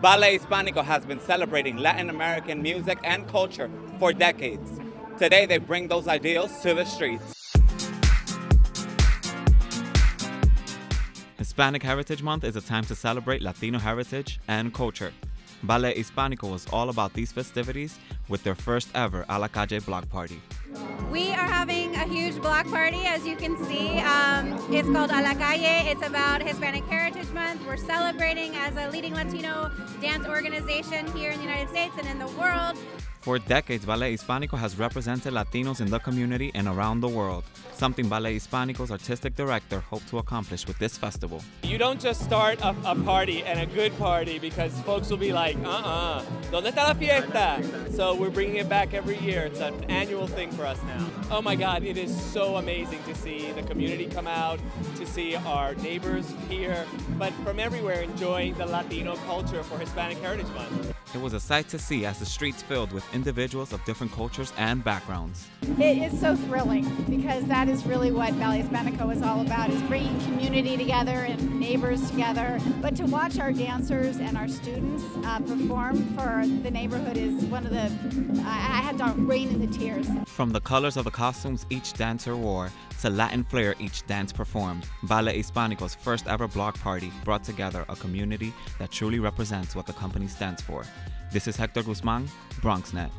Ballet Hispanico has been celebrating Latin American music and culture for decades. Today, they bring those ideals to the streets. Hispanic Heritage Month is a time to celebrate Latino heritage and culture. Ballet Hispanico was all about these festivities with their first ever A la Calle block party. We are having a huge block party, as you can see. Um, it's called A la Calle. It's about Hispanic Heritage Month. We're celebrating as a leading Latino dance organization here in the United States and in the world. For decades, Ballet Hispanico has represented Latinos in the community and around the world, something Ballet Hispanico's artistic director hoped to accomplish with this festival. You don't just start a, a party and a good party because folks will be like, uh-uh, ¿dónde está la fiesta? So we're bringing it back every year. It's an annual thing for us now. Oh my God, it is so amazing to see the community come out, to see our neighbors here, but from everywhere enjoying the Latino culture for Hispanic Heritage Month. It was a sight to see as the streets filled with individuals of different cultures and backgrounds. It is so thrilling because that is really what Ballet Hispanico is all about, is bringing community together and neighbors together. But to watch our dancers and our students uh, perform for the neighborhood is one of the, I, I had to rein in the tears. From the colors of the costumes each dancer wore to Latin flair each dance performed, Ballet Hispanico's first ever block party brought together a community that truly represents what the company stands for. This is Hector Guzman, BronxNet.